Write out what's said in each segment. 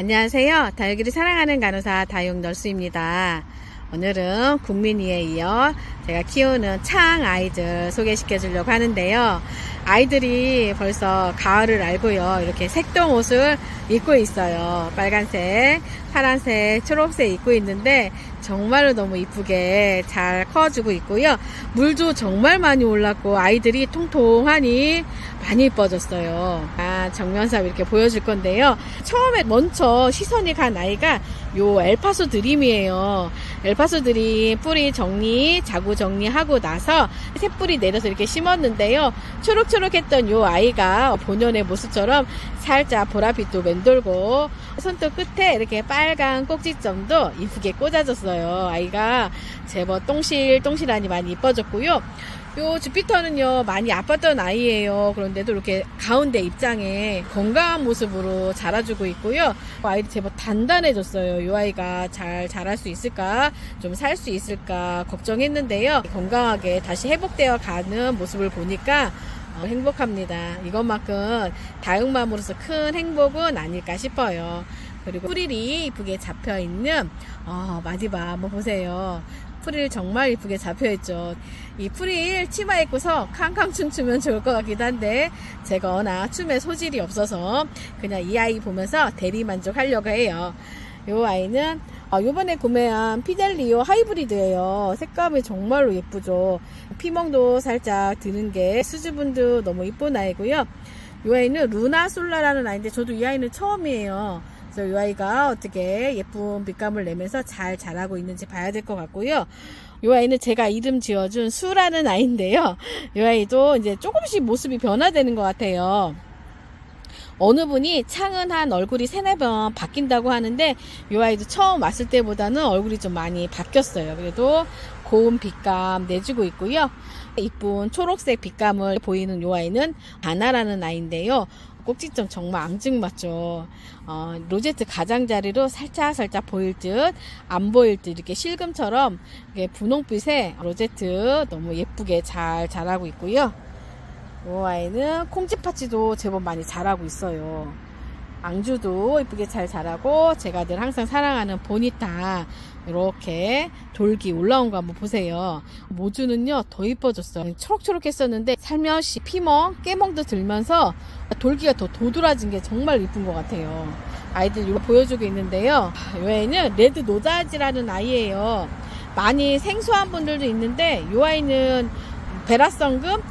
안녕하세요. 다육이를 사랑하는 간호사 다육널스입니다. 오늘은 국민이에 이어 제가 키우는 창 아이들 소개시켜 주려고 하는데요. 아이들이 벌써 가을을 알고요. 이렇게 색동 옷을 입고 있어요. 빨간색, 파란색, 초록색 입고 있는데 정말로 너무 이쁘게 잘 커주고 있고요. 물도 정말 많이 올랐고 아이들이 통통하니 많이 이뻐졌어요. 아, 정면삽 이렇게 보여줄 건데요. 처음에 먼저 시선이 간 아이가 요 엘파소 드림이에요. 엘파소 드림 뿌리 정리, 자구 정리하고 나서 새뿌리 내려서 이렇게 심었는데요. 초록초록했던 요 아이가 본연의 모습처럼 살짝 보랏빛도 맴돌고 손톱 끝에 이렇게 빨간 꼭지점도 이쁘게 꽂아졌어요. 아이가 제법 똥실똥실하니 많이 이뻐졌고요. 요 주피터는요 많이 아팠던 아이예요. 그런데도 이렇게 가운데 입장에 건강한 모습으로 자라주고 있고요. 아이도 제법 단단해졌어요. 요 아이가 잘 자랄 수 있을까 좀 살 수 있을까 걱정했는데요. 건강하게 다시 회복되어 가는 모습을 보니까 어, 행복합니다. 이것만큼 다육맘으로서 큰 행복은 아닐까 싶어요. 그리고 뿌리이 이쁘게 잡혀있는 어, 마디바 한번 보세요 프릴 정말 이쁘게 잡혀있죠. 이 프릴 치마 입고서 캉캉 춤추면 좋을 것 같기도 한데 제가 워낙 춤에 소질이 없어서 그냥 이 아이 보면서 대리만족 하려고 해요. 이 아이는 어, 요번에 구매한 피델리오 하이브리드예요. 색감이 정말로 예쁘죠. 피멍도 살짝 드는 게 수줍은도 너무 이쁜 아이고요. 이 아이는 루나 솔라라는 아이인데 저도 이 아이는 처음이에요. 그래서 이 아이가 어떻게 예쁜 빛감을 내면서 잘 자라고 있는지 봐야 될 것 같고요. 이 아이는 제가 이름 지어준 수라는 아이인데요. 이 아이도 이제 조금씩 모습이 변화되는 것 같아요. 어느 분이 창은 한 얼굴이 세네 번 바뀐다고 하는데 이 아이도 처음 왔을 때보다는 얼굴이 좀 많이 바뀌었어요. 그래도 고운 빛감 내주고 있고요. 이쁜 초록색 빛감을 보이는 이 아이는 바나라는 아이인데요. 꼭지점 정말 앙증 맞죠. 어, 로제트 가장자리로 살짝살짝 보일 듯, 안 보일 듯, 이렇게 실금처럼 분홍빛의 로제트 너무 예쁘게 잘 자라고 있고요. 이 아이는 콩쥐파치도 제법 많이 자라고 있어요. 앙주도 이쁘게 잘 자라고 제가 늘 항상 사랑하는 보니타 이렇게 돌기 올라온 거 한번 보세요. 모주는요 더 이뻐졌어요. 초록초록 했었는데 살며시 피멍 깨멍도 들면서 돌기가 더 도드라진 게 정말 이쁜 것 같아요. 아이들 이거 보여주고 있는데요. 얘는 레드 노다지라는 아이예요. 많이 생소한 분들도 있는데 이 아이는 베라성금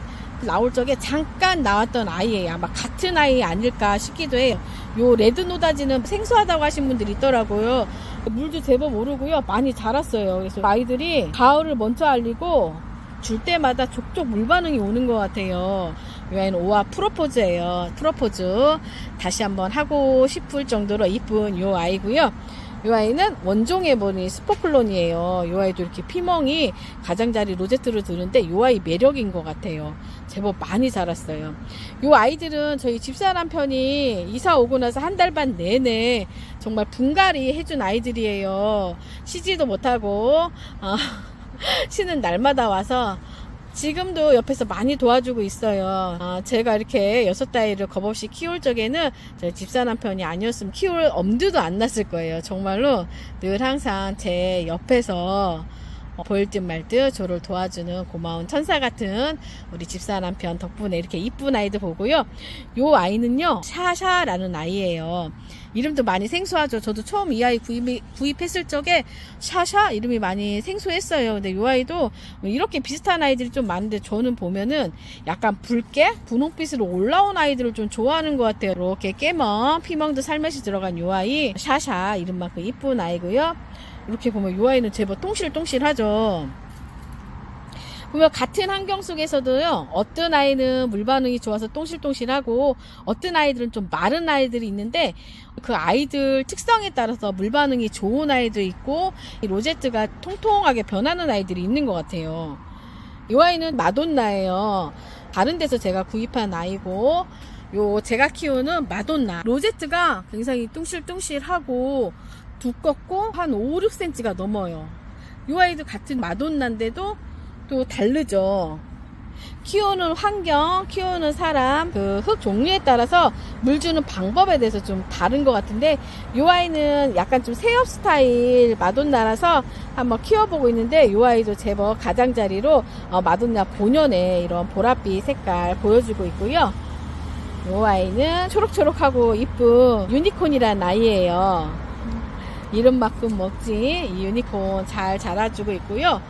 나올 적에 잠깐 나왔던 아이예요. 아마 같은 아이 아닐까 싶기도 해요. 요 레드 노다지는 생소하다고 하신 분들이 있더라고요. 물도 제법 오르고요. 많이 자랐어요. 그래서 아이들이 가을을 먼저 알리고 줄 때마다 족족 물 반응이 오는 것 같아요. 이 아이는 오아 프로포즈예요. 프로포즈 다시 한번 하고 싶을 정도로 이쁜 이 아이고요. 이 아이는 원종의 머리 스포클론이에요. 이 아이도 이렇게 피멍이 가장자리 로제트를 두는데 이 아이 매력인 것 같아요. 제법 많이 자랐어요. 이 아이들은 저희 집사람 편이 이사 오고 나서 한 달 반 내내 정말 분갈이 해준 아이들이에요. 쉬지도 못하고 어, 쉬는 날마다 와서 지금도 옆에서 많이 도와주고 있어요. 아, 제가 이렇게 여섯 아이를 겁없이 키울 적에는 저 집사람 편이 아니었으면 키울 엄두도 안 났을 거예요. 정말로 늘 항상 제 옆에서 어, 보일 듯 말 듯 저를 도와주는 고마운 천사 같은 우리 집사람 편 덕분에 이렇게 이쁜 아이들 보고요. 요 아이는요 샤샤라는 아이예요. 이름도 많이 생소하죠. 저도 처음 이 아이 구입, 구입했을 적에 샤샤 이름이 많이 생소했어요. 근데 이 아이도 이렇게 비슷한 아이들이 좀 많은데 저는 보면은 약간 붉게 분홍빛으로 올라온 아이들을 좀 좋아하는 것 같아요. 이렇게 깨멍 피멍도 살며시 들어간 이 아이 샤샤 이름만큼 이쁜 아이고요. 이렇게 보면 이 아이는 제법 똥실똥실하죠. 보면 같은 환경 속에서도요 어떤 아이는 물 반응이 좋아서 똥실똥실하고 어떤 아이들은 좀 마른 아이들이 있는데 그 아이들 특성에 따라서 물 반응이 좋은 아이도 있고 로제트가 통통하게 변하는 아이들이 있는 것 같아요. 이 아이는 마돈나예요. 다른 데서 제가 구입한 아이고 요 제가 키우는 마돈나. 로제트가 굉장히 뚱실뚱실하고 두껍고 한 5, 6cm가 넘어요 이 아이도 같은 마돈나인데도 또 다르죠 키우는 환경, 키우는 사람, 그 흙 종류에 따라서 물 주는 방법에 대해서 좀 다른 것 같은데 이 아이는 약간 좀 새업 스타일 마돈나라서 한번 키워보고 있는데 이 아이도 제법 가장자리로 어, 마돈나 본연의 이런 보랏빛 색깔 보여주고 있고요. 이 아이는 초록초록하고 이쁜 유니콘이라는 아이예요. 이름만큼 먹지 이 유니콘 잘 자라주고 있고요.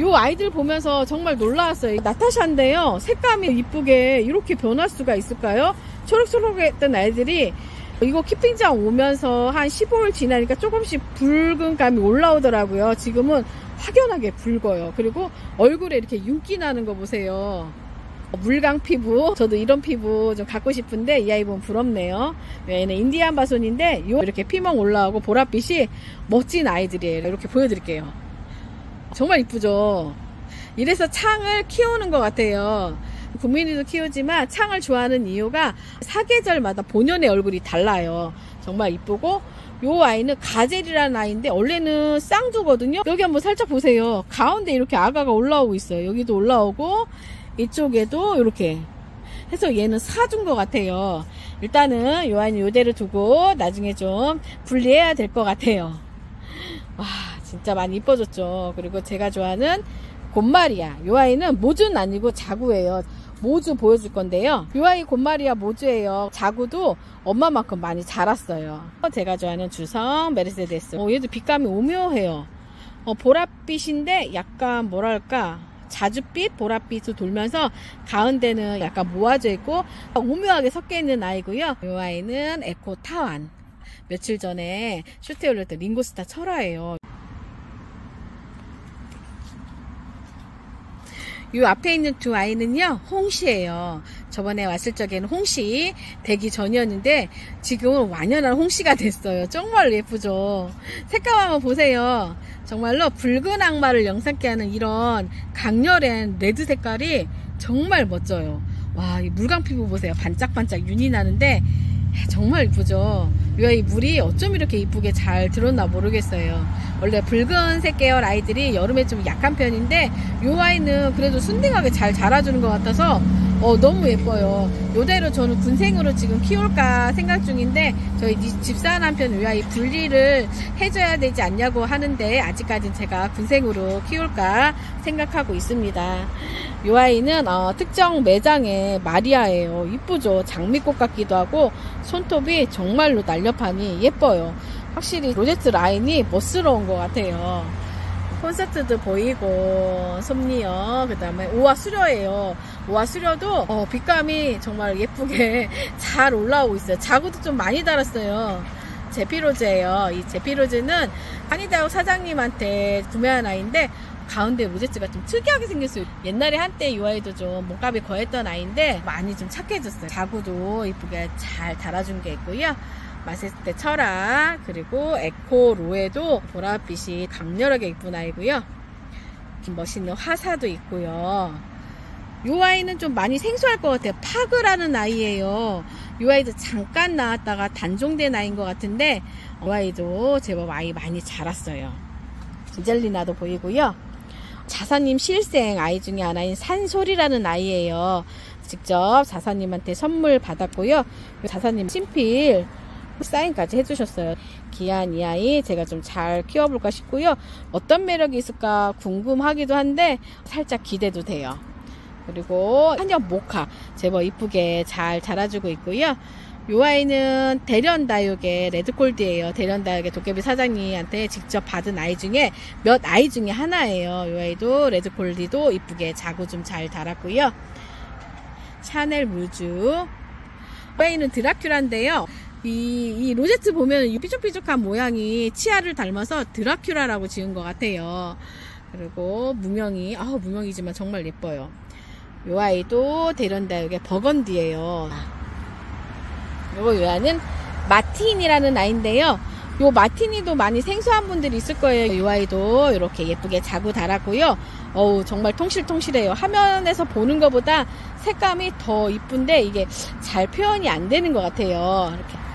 요 아이들 보면서 정말 놀라웠어요. 나타샤인데요. 색감이 이쁘게 이렇게 변할 수가 있을까요? 초록초록했던 아이들이 이거 키핑장 오면서 한 15일 지나니까 조금씩 붉은 감이 올라오더라고요. 지금은 확연하게 붉어요. 그리고 얼굴에 이렇게 윤기 나는 거 보세요. 물광 피부. 저도 이런 피부 좀 갖고 싶은데 이 아이 보면 부럽네요. 얘는 인디안 바손인데 이렇게 피멍 올라오고 보랏빛이 멋진 아이들이에요. 이렇게 보여드릴게요. 정말 이쁘죠? 이래서 창을 키우는 것 같아요. 국민이도 키우지만 창을 좋아하는 이유가 사계절마다 본연의 얼굴이 달라요. 정말 이쁘고 요 아이는 가젤이라는 아이인데 원래는 쌍두거든요. 여기 한번 살짝 보세요. 가운데 이렇게 아가가 올라오고 있어요. 여기도 올라오고 이쪽에도 이렇게 해서 얘는 사준 것 같아요. 일단은 요 아이는 요대로 두고 나중에 좀 분리해야 될 것 같아요. 와 진짜 많이 이뻐졌죠. 그리고 제가 좋아하는 곰마리아. 요 아이는 모주는 아니고 자구예요. 모주 보여줄 건데요. 요 아이 곰마리아 모주예요. 자구도 엄마만큼 많이 자랐어요. 제가 좋아하는 주성 메르세데스. 어, 얘도 빛감이 오묘해요. 어, 보랏빛인데 약간 뭐랄까 자줏빛, 보랏빛으로 돌면서 가운데는 약간 모아져 있고 오묘하게 섞여 있는 아이고요. 이 아이는 에코 타완. 며칠 전에 슈트에 올렸던 링고스타 철화예요. 이 앞에 있는 두 아이는요 홍시예요. 저번에 왔을 적에는 홍시 되기 전이었는데 지금은 완연한 홍시가 됐어요. 정말 예쁘죠? 색감 한번 보세요. 정말로 붉은 악마를 영상케 하는 이런 강렬한 레드 색깔이 정말 멋져요. 와, 이 물광 피부 보세요. 반짝반짝 윤이 나는데 정말 이쁘죠. 이 물이 어쩜 이렇게 이쁘게 잘 들었나 모르겠어요. 원래 붉은색 계열 아이들이 여름에 좀 약한 편인데 이 아이는 그래도 순딩하게 잘 자라주는 것 같아서 어, 너무 예뻐요. 요대로 저는 군생으로 지금 키울까 생각 중인데 저희 집사 남편 이 아이 분리를 해줘야 되지 않냐고 하는데 아직까지는 제가 군생으로 키울까 생각하고 있습니다. 이 아이는 어, 특정 매장의 마리아예요. 이쁘죠. 장미꽃 같기도 하고 손톱이 정말로 날렵하니 예뻐요. 확실히 로제트 라인이 멋스러운 것 같아요. 콘서트도 보이고 솜니어 그 다음에 오화 수려예요. 오화 수려도 어, 빛감이 정말 예쁘게 잘 올라오고 있어요. 자구도 좀 많이 달았어요. 제피로즈예요. 이 제피로즈는 한이다우 사장님한테 구매한 아이인데 가운데 로제츠가 좀 특이하게 생겼어요. 옛날에 한때 이 아이도 좀 몸값이 거했던 아이인데 많이 좀 착해졌어요. 자구도 이쁘게 잘 달아준 게 있고요 마세스테 철학 그리고 에코 로에도 보랏빛이 강렬하게 이쁜 아이고요. 멋있는 화사도 있고요. 이 아이는 좀 많이 생소할 것 같아요. 파그라는 아이예요. 이 아이도 잠깐 나왔다가 단종된 아이인 것 같은데 이 아이도 제법 아이 많이 자랐어요. 진젤리나도 보이고요. 자사님 실생 아이 중에 하나인 산소리라는 아이예요. 직접 자사님한테 선물 받았고요. 자사님 친필 사인까지 해주셨어요. 귀한 이 아이 제가 좀 잘 키워볼까 싶고요. 어떤 매력이 있을까 궁금하기도 한데 살짝 기대도 돼요. 그리고 한엽 모카 제법 이쁘게 잘 자라주고 있고요. 이 아이는 대련 다육의 레드골드예요. 대련 다육의 도깨비 사장님한테 직접 받은 아이 중에 몇 아이 중에 하나예요. 이 아이도 레드골드도 이쁘게 자구 좀잘 달았고요. 샤넬 무주 이 아이는 드라큘라인데요. 이, 이 로제트 보면 이 삐죽삐죽한 모양이 치아를 닮아서 드라큘라라고 지은 것 같아요. 그리고 무명이, 아우 무명이지만 정말 예뻐요. 요 아이도 대련다육의 버건디예요. 요거 요 아이는 마틴이라는 아이인데요. 요 마티니도 많이 생소한 분들이 있을 거예요. 이 아이도 이렇게 예쁘게 자고 달았고요. 어우 정말 통실통실해요. 화면에서 보는 것보다 색감이 더 이쁜데 이게 잘 표현이 안 되는 것 같아요. 이렇게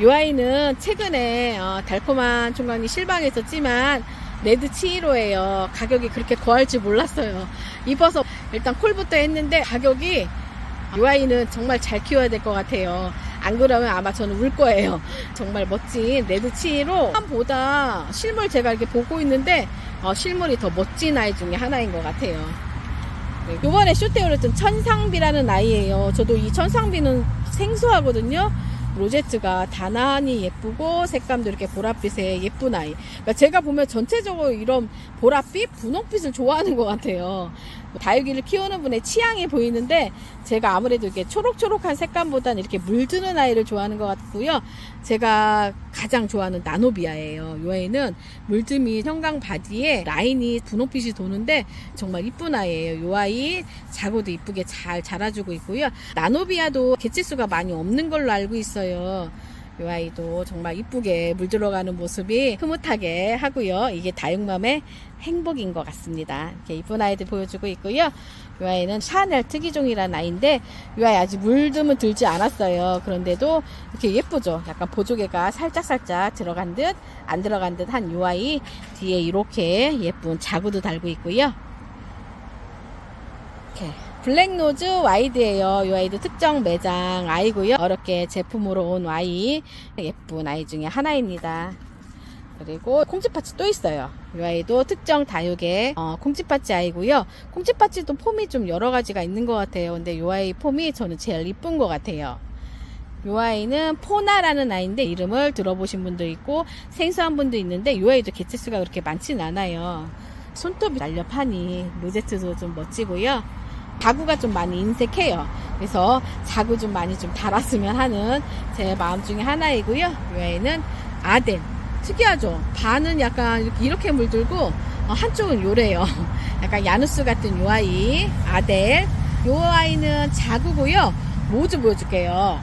이 아이는 최근에 어, 달콤한 총각이 실방했었지만 레드 치히로예요. 가격이 그렇게 거할 줄 몰랐어요. 입어서 일단 콜부터 했는데 가격이 이 아이는 정말 잘 키워야 될 것 같아요. 안 그러면 아마 저는 울 거예요. 정말 멋진 레드 치히로 보다 실물 제가 이렇게 보고 있는데 어, 실물이 더 멋진 아이 중에 하나인 것 같아요. 네, 이번에 쇼테오를 했던 천상비라는 아이예요. 저도 이 천상비는 생소하거든요. 로제트가 단단히 예쁘고 색감도 이렇게 보랏빛의 예쁜 아이. 그러니까 제가 보면 전체적으로 이런 보랏빛, 분홍빛을 좋아하는 것 같아요. 다육이를 키우는 분의 취향이 보이는데 제가 아무래도 이렇게 초록초록한 색감보다는 이렇게 물드는 아이를 좋아하는 것 같고요. 제가 가장 좋아하는 나노비아예요. 이 아이는 물듬이 형광 바디에 라인이 분홍빛이 도는데 정말 이쁜 아이예요. 이 아이 자고도 이쁘게 잘 자라주고 있고요. 나노비아도 개체수가 많이 없는 걸로 알고 있어요. 이 아이도 정말 이쁘게 물들어가는 모습이 흐뭇하게 하고요. 이게 다육맘의 행복인 것 같습니다. 이렇게 이쁜 아이들 보여주고 있고요. 이 아이는 샤넬 특이종이라는 아이인데 이 아이 아직 물듬은 들지 않았어요. 그런데도 이렇게 예쁘죠. 약간 보조개가 살짝살짝 들어간 듯 안 들어간 듯 한 이 아이 뒤에 이렇게 예쁜 자구도 달고 있고요. 블랙노즈 와이드예요. 이 아이도 특정 매장 아이고요. 어렵게 제품으로 온 아이 예쁜 아이 중에 하나입니다. 그리고 콩쥐파치 또 있어요. 이 아이도 특정 다육의 어, 콩쥐파치 아이고요. 콩쥐파치도 폼이 좀 여러 가지가 있는 것 같아요. 근데 이 아이 폼이 저는 제일 이쁜 것 같아요. 이 아이는 포나라는 아이인데 이름을 들어보신 분도 있고 생소한 분도 있는데 이 아이도 개체수가 그렇게 많진 않아요. 손톱이 날렵하니 로제트도 좀 멋지고요. 자구가 좀 많이 인색해요. 그래서 자구 좀 많이 좀 달았으면 하는 제 마음 중에 하나이고요. 이 아이는 아덴. 특이하죠? 반은 약간 이렇게 물들고 어, 한쪽은 요래요. 약간 야누스 같은 요 아이 아델. 요 아이는 자구고요. 모주 보여줄게요.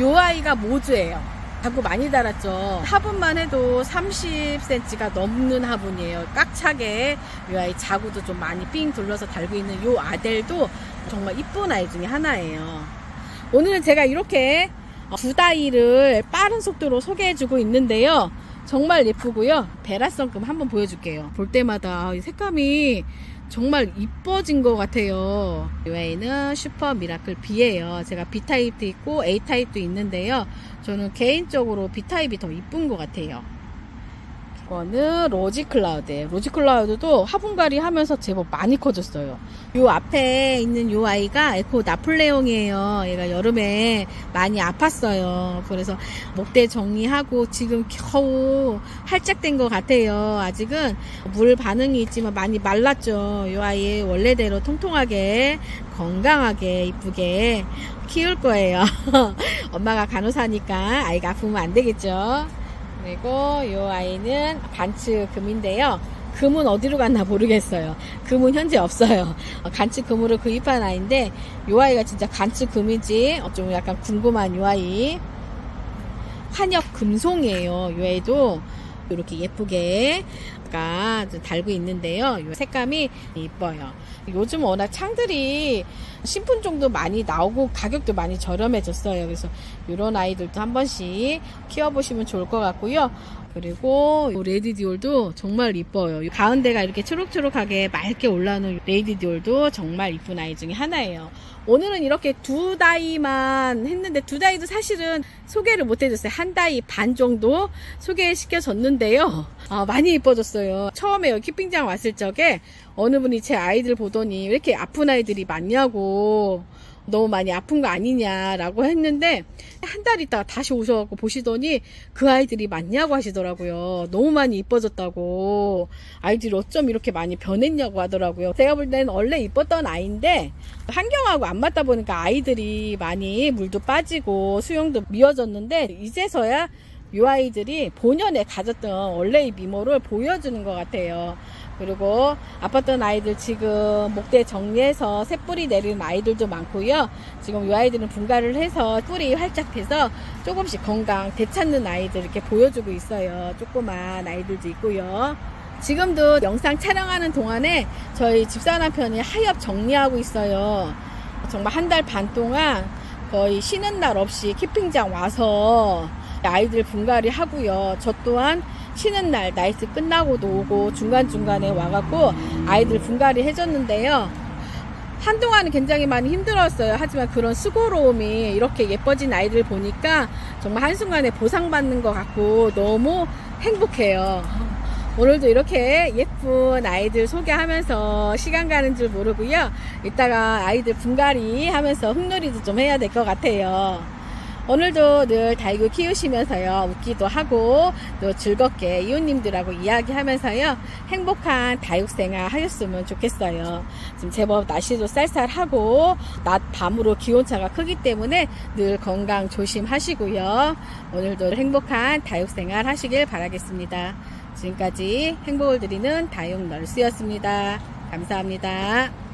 요 아이가 모주예요. 자꾸 많이 달았죠. 화분만 해도 30cm가 넘는 화분이에요. 꽉 차게 이 자구도 좀 많이 삥 둘러서 달고 있는 요 아델도 정말 이쁜 아이 중에 하나예요. 오늘은 제가 이렇게 두 다이를 빠른 속도로 소개해주고 있는데요. 정말 예쁘고요. 베라성금 한번 보여줄게요. 볼 때마다 색감이 정말 이뻐진 것 같아요. 이 아이는 슈퍼 미라클 B예요. 제가 B타입도 있고 A타입도 있는데요. 저는 개인적으로 B타입이 더 이쁜 것 같아요. 이거는 로지 클라우드예요. 로지 클라우드도 화분갈이 하면서 제법 많이 커졌어요. 요 앞에 있는 요 아이가 에코 나폴레옹이에요. 얘가 여름에 많이 아팠어요. 그래서 목대 정리하고 지금 겨우 활짝된 것 같아요. 아직은 물 반응이 있지만 많이 말랐죠. 요 아이 원래대로 통통하게 건강하게 이쁘게 키울 거예요. 엄마가 간호사니까 아이가 아프면 안 되겠죠. 그리고 이 아이는 간츠 금인데요. 금은 어디로 갔나 모르겠어요. 금은 현재 없어요. 간츠 금으로 구입한 아이인데 이 아이가 진짜 간츠 금인지 좀 약간 궁금한 이 아이. 환엽 금송이에요. 이 아이도 이렇게 예쁘게 달고 있는데요. 색감이 이뻐요. 요즘 워낙 창들이 신품 정도 많이 나오고 가격도 많이 저렴해졌어요. 그래서 이런 아이들도 한 번씩 키워보시면 좋을 것 같고요. 그리고 레디 디올도 정말 이뻐요. 가운데가 이렇게 초록초록하게 맑게 올라오는 레디 디올도 정말 이쁜 아이 중에 하나예요. 오늘은 이렇게 두 다이만 했는데 두 다이도 사실은 소개를 못 해줬어요. 한 다이 반 정도 소개시켜줬는데요. 아, 많이 이뻐졌어요. 처음에 여기 keeping장 왔을 적에 어느 분이 제 아이들 보더니 왜 이렇게 아픈 아이들이 많냐고 너무 많이 아픈 거 아니냐라고 했는데 한 달 있다가 다시 오셔갖고 보시더니 그 아이들이 맞냐고 하시더라고요. 너무 많이 이뻐졌다고 아이들이 어쩜 이렇게 많이 변했냐고 하더라고요. 제가 볼 때는 원래 이뻤던 아이인데 환경하고 안 맞다 보니까 아이들이 많이 물도 빠지고 수영도 미워졌는데 이제서야 이 아이들이 본연에 가졌던 원래의 미모를 보여주는 것 같아요. 그리고 아팠던 아이들 지금 목대 정리해서 새뿌리 내리는 아이들도 많고요. 지금 이 아이들은 분갈을 해서 뿌리 활짝 돼서 조금씩 건강 되찾는 아이들 이렇게 보여주고 있어요. 조그만 아이들도 있고요. 지금도 영상 촬영하는 동안에 저희 집사 남편이 하엽 정리하고 있어요. 정말 한 달 반 동안 거의 쉬는 날 없이 키핑장 와서 아이들 분갈이 하고요. 저 또한 쉬는 날 나이트 끝나고도 오고 중간중간에 와갖고 아이들 분갈이 해줬는데요. 한동안은 굉장히 많이 힘들었어요. 하지만 그런 수고로움이 이렇게 예뻐진 아이들 보니까 정말 한순간에 보상받는 것 같고 너무 행복해요. 오늘도 이렇게 예쁜 아이들 소개하면서 시간 가는 줄 모르고요. 이따가 아이들 분갈이 하면서 흙놀이도 좀 해야 될 것 같아요. 오늘도 늘 다이고 키우시면서요. 웃기도 하고 또 즐겁게 이웃님들하고 이야기하면서요. 행복한 다육생활 하셨으면 좋겠어요. 지금 제법 날씨도 쌀쌀하고 낮 밤으로 기온차가 크기 때문에 늘 건강 조심하시고요. 오늘도 행복한 다육생활 하시길 바라겠습니다. 지금까지 행복을 드리는 다육 널스였습니다. 감사합니다